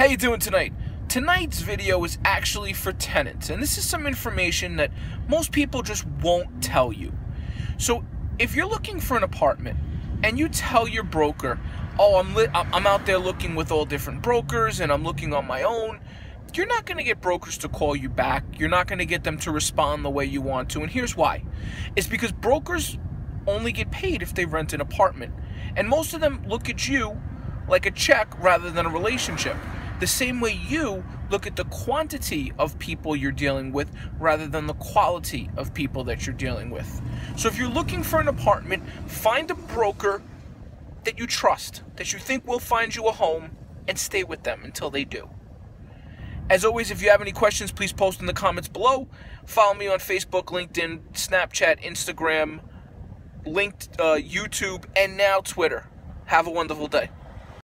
How you doing tonight? Tonight's video is actually for tenants, and this is some information that most people just won't tell you. So, if you're looking for an apartment and you tell your broker, "Oh, I'm I'm out there looking with all different brokers and I'm looking on my own," you're not going to get brokers to call you back. You're not going to get them to respond the way you want to, and here's why: it's because brokers only get paid if they rent an apartment, and most of them look at you like a check rather than a relationship. The same way you look at the quantity of people you're dealing with rather than the quality of people that you're dealing with. So if you're looking for an apartment, find a broker that you trust, that you think will find you a home, and stay with them until they do. As always, if you have any questions, please post in the comments below. Follow me on Facebook, LinkedIn, Snapchat, Instagram, linked uh, YouTube, and now Twitter. Have a wonderful day.